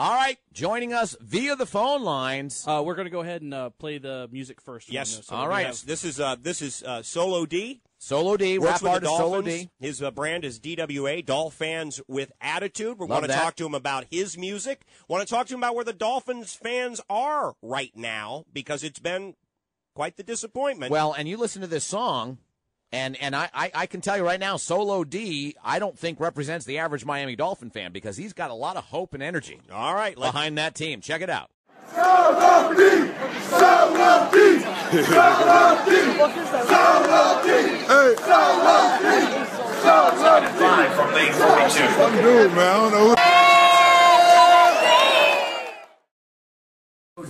All right, joining us via the phone lines. Uh, we're going to go ahead and uh, play the music first. Yes. So All right. have- this is uh, this is uh, Solo D. Solo D, Works rap with the artist Solo Dolphins. D. His uh, brand is DWA, Dolfans with Attitude. We want to talk to him about his music. Want to talk to him about where the Dolphins fans are right now because it's been quite the disappointment. Well, and you listen to this song, and and I, I, I can tell you right now, Solo D, I don't think represents the average Miami Dolphin fan because he's got a lot of hope and energy all right, behind that team. Check it out. Live from lane 42. Dude, man, I don't know.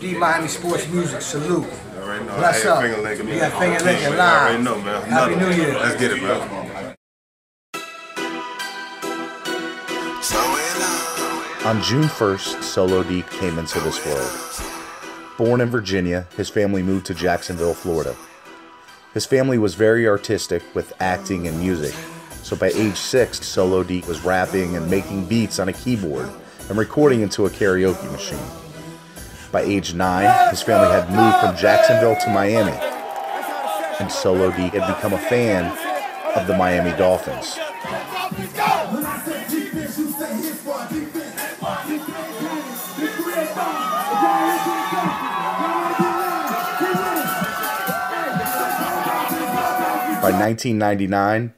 D Miami Sports Music, salute. Already know. What's Hey, up? finger licking me. We got finger licking I live. already know, man. Happy Another New one. Year. Let's get it, man. On June 1st, Solo D came into this world. Born in Virginia, his family moved to Jacksonville, Florida. His family was very artistic with acting and music, so by age six, Solo D was rapping and making beats on a keyboard and recording into a karaoke machine. By age nine, his family had moved from Jacksonville to Miami, and Solo D had become a fan of the Miami Dolphins. By 1999,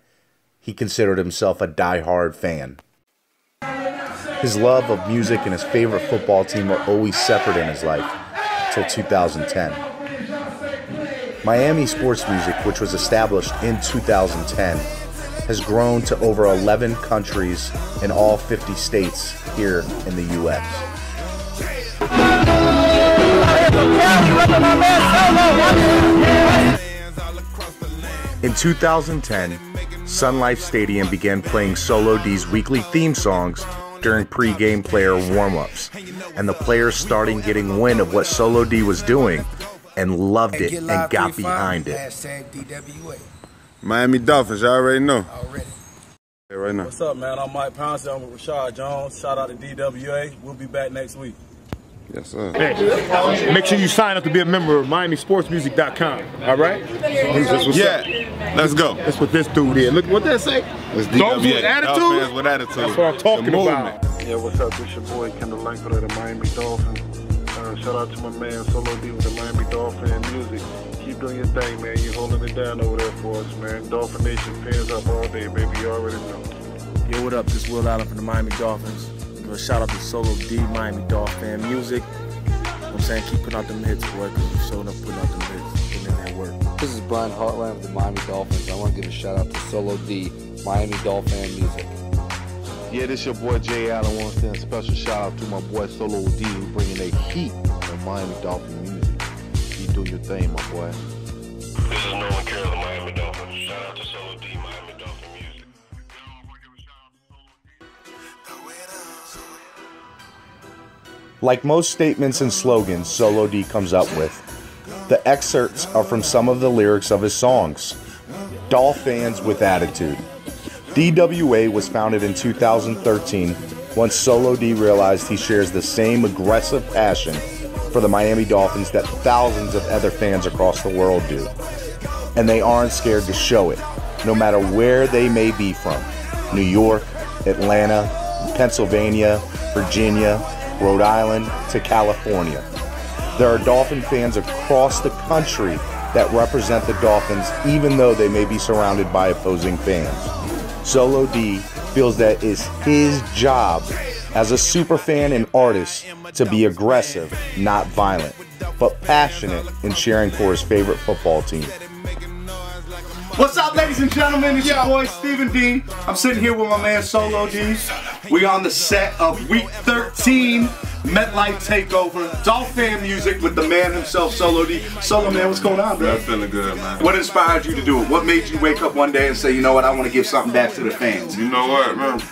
he considered himself a die-hard fan. His love of music and his favorite football team were always separate in his life until 2010. Miami Sports Music, which was established in 2010, has grown to over 11 countries in all 50 states here in the U.S. In 2010, Sun Life Stadium began playing Solo D's weekly theme songs during pre-game player warm-ups, and the players started getting wind of what Solo D was doing and loved it and got behind it. Miami Dolphins, you already know. Already. Hey, right now. What's up, man? I'm Mike Pouncey. I'm with Reshad Jones. Shout out to DWA. We'll be back next week. Yes, sir. Hey, make sure you sign up to be a member of MiamiSportsMusic.com. All right? That's what's up. Yeah, let's go. That's what this dude is. Look what that say. It's Dolphins with DWA. attitude? Dolphins with attitude. That's what I'm talking about. Yeah, what's up? This your boy Kendall Langford of the Miami Dolphins. Uh, shout out to my man Solo D with the Miami Dolphin Music. Keep doing your thing, man. You're holding it down over there for us, man. Dolphin Nation fans up all day, baby. You already know. Yo, what up? This Will Allen from the Miami Dolphins. Give a shout out to Solo D, Miami Dolphin Music. You know I'm saying? Keep putting out them hits, boy, because you're showing up putting out them hits, putting in that work. This is Brian Hartline of the Miami Dolphins. I want to give a shout out to Solo D, Miami Dolphin Music. Yeah, this your boy Jay Allen. I want to send a special shout out to my boy Solo D who bringing that heat of Miami Dolphin music. Keep doing your thing, my boy. Like most statements and slogans Solo D comes up with, the excerpts are from some of the lyrics of his songs. Dolfans with attitude. DWA was founded in 2013 once Solo D realized he shares the same aggressive passion for the Miami Dolphins that thousands of other fans across the world do. And they aren't scared to show it, no matter where they may be from New York, Atlanta, Pennsylvania, Virginia, Rhode Island to California. There are Dolphin fans across the country that represent the Dolphins, even though they may be surrounded by opposing fans. Solo D feels that it's his job as a superfan and artist to be aggressive, not violent, but passionate in cheering for his favorite football team. What's up, ladies and gentlemen? It's your boy Stephen Dean. I'm sitting here with my man Solo D. We on the set of Week 13 MetLife Takeover. Dolphin music with the man himself, Solo D. Solo man, what's going on, bro? I'm feeling good, man. What inspired you to do it? What made you wake up one day and say, you know what, I want to give something back to the fans? You know what, man?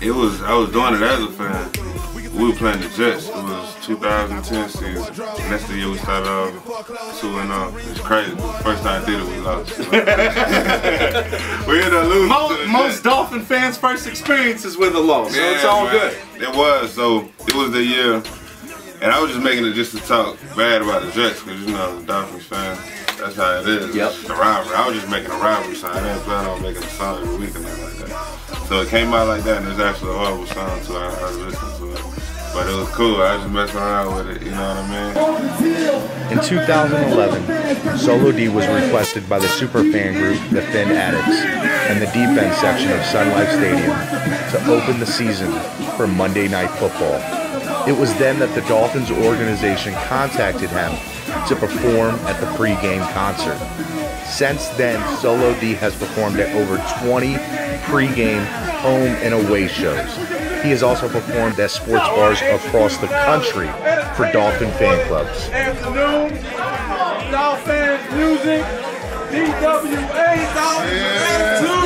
It was I was doing it as a fan. We were playing the Jets. It was 2010 season. Next year we started off 2 and 0. It's crazy. First time I did it, we lost. we ended up losing. Most, most Dolphin fans' first experiences with a loss, so it's all man. good. It was. So it was the year. And I was just making it just to talk bad about the Jets because, you know, the Dolphins fan. That's how it is. Yep. The rivalry. I was just making a rivalry song. I didn't plan on making a song every week and nothing like that. So it came out like that, and it's actually a horrible song, too. I, I listened to it. But it was cool. I was messing around with it, you know what I mean? In 2011, Solo D was requested by the super fan group The Thin Addicts and the defense section of Sun Life Stadium to open the season for Monday Night Football. It was then that the Dolphins organization contacted him to perform at the pregame concert. Since then, Solo D has performed at over 20 pregame home and away shows. He has also performed at sports bars across the country for Dolphin fan clubs. Afternoon, Dolphins music, DWA Dolphins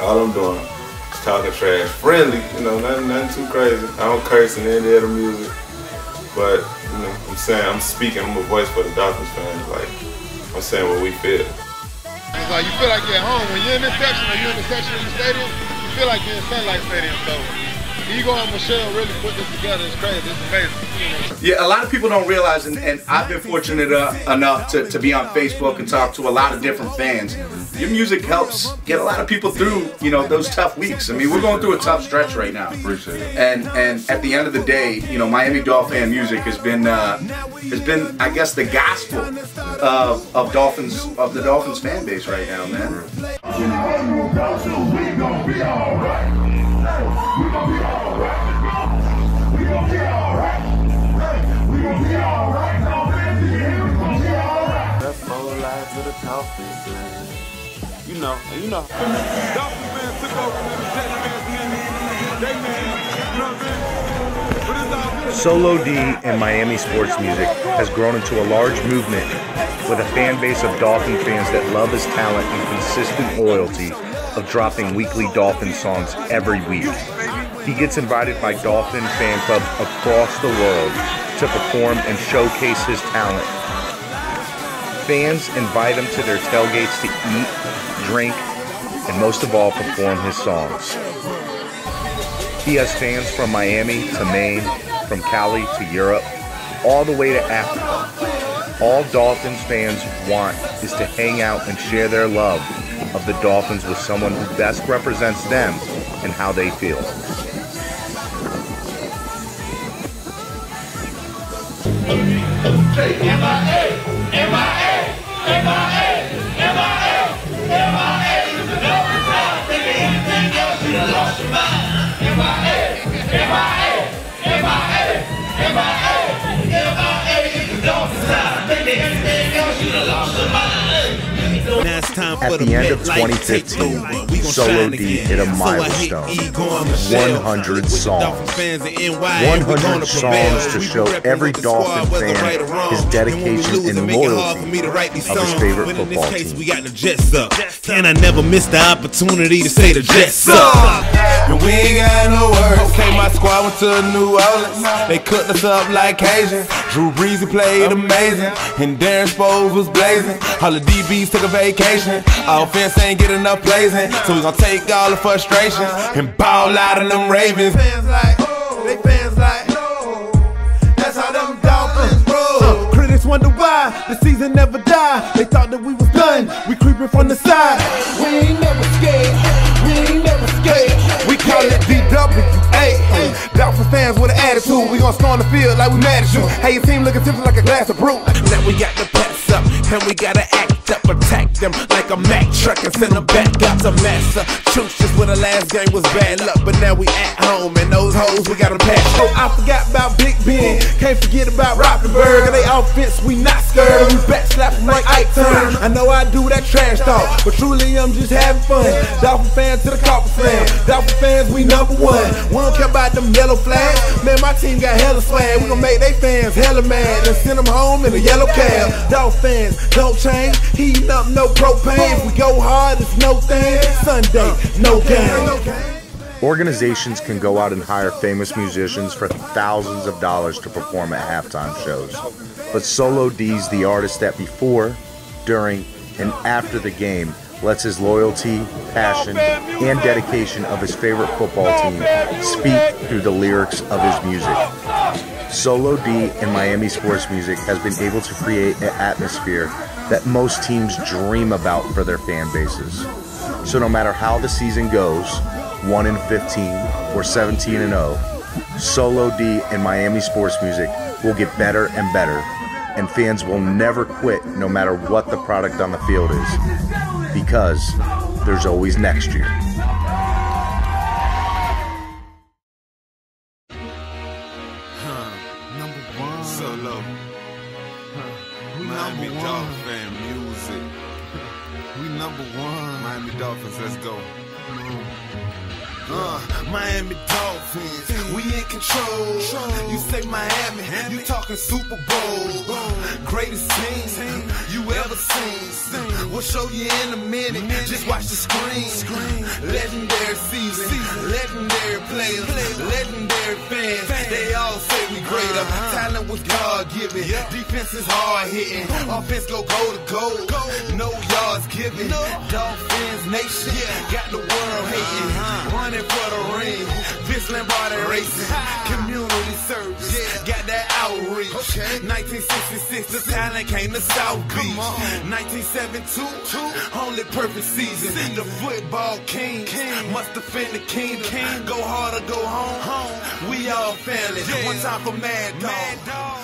All I'm doing is talking trash. Friendly, you know, nothing, nothing too crazy. I don't curse in any of the music. But, you know, I'm saying, I'm speaking, I'm a voice for the Dolphins fans. Like, I'm saying what we feel. It's like you feel like you're at home. When you're in this section or you're in the section in the stadium, you feel like you're in Sun Life Stadium. So Ego and Michelle really put this together. It's crazy. It's amazing. Yeah, a lot of people don't realize, and, and I've been fortunate uh, enough to, to be on Facebook and talk to a lot of different fans. Your music helps get a lot of people through, you know, those tough weeks. I mean, we're going through a tough stretch right now. Appreciate it. And and at the end of the day, you know, Miami Dolphin music has been uh, has been, I guess, the gospel of, of Dolphins of the Dolphins fan base right now, man. That's whole life of the Dolphins, man. You know, you know. Dolphins fans took over the Jets fans and they man, you know what I'm saying? Solo D and Miami sports music has grown into a large movement with a fan base of Dolphin fans that love his talent and consistent loyalty of dropping weekly Dolphin songs every week. He gets invited by Dolphin fan clubs across the world to perform and showcase his talent. Fans invite him to their tailgates to eat, drink, and most of all, perform his songs. He has fans from Miami to Maine, from Cali to Europe, all the way to Africa. All Dolphins fans want is to hang out and share their love of the Dolphins with someone who best represents them and how they feel. Hey, MIA. At the end of 2015, Solo D hit a milestone 100 songs. 100 songs to show every Dolphin fan his dedication and loyalty of his favorite football team. We got the Jets up. And I never missed the opportunity to say the Jets up. And we ain't got no words. Okay, my squad went to New Orleans. They cooked us up like Cajun. Drew Brees he played amazing. And Darren Sproles was blazing. All the DBs took a vacation. Our offense ain't get enough plays in. So we gon' take all the frustration and ball out of them Ravens. Fans like, oh, they fans like, no. That's how them Dolphins roll. Uh, critics wonder why the season never died. They thought that we was done. We creeping from the side. We ain't never scared. We ain't scared. We call it DWA. Dolphin fans with an attitude. We gon' storm the field like we mad at you. Hey, your team looking simply like a glass of brew. Now we got the pass up and we gotta act Strapped up, them like a Mack truck and send them back out to Massa. Truth just where the last game was bad luck, but now we at home and those hoes we got them pass. Oh, I forgot about Big Ben, can't forget about Rottenberg. And they offense, we not scared. We back slap 'em like Ike turn. I know I do that trash talk, but truly I'm just having fun. Dolphin fans to the Copper fan. Dolphin fans, we number one. We don't care about them yellow flags. Man, my team got hella swag. We gon' make they fans hella mad and send them home in a yellow cab. Dolphin fans, don't change. Heating up, no propane. We go hard, it's no thing. Sunday, no game. Organizations can go out and hire famous musicians for thousands of dollars to perform at halftime shows. But Solo D's the artist that before, during, and after the game lets his loyalty, passion, and dedication of his favorite football team speak through the lyrics of his music. Solo D and Miami sports music has been able to create an atmosphere that most teams dream about for their fan bases. So no matter how the season goes, 1 in 15 or 17 and 0, Solo D and Miami sports music will get better and better, and fans will never quit no matter what the product on the field is, because there's always next year. Number one. Solo. We Miami number Dolphin music. We number one. Miami Dolphins, let's go. Uh, Miami Dolphins, we in control. You say Miami, you talking Super Bowl. Greatest team you ever seen. We'll show you in a minute. Just watch the screen. Legendary season, legendary players, legendary fans. They all say we great. Our talent was God given. Defense is hard hitting. Offense go goal to goal. No yards given. Dolphins nation got the world hating. Running for the ring. Vince Lombardi racing. Community service. Got that outreach. 1966, the talent came to South Beach. 1972, only perfect season. The football king. must defend the kingdom. Go hard or go home. We all family. One time for Mad Dog.